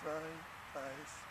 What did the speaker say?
zwei, eins.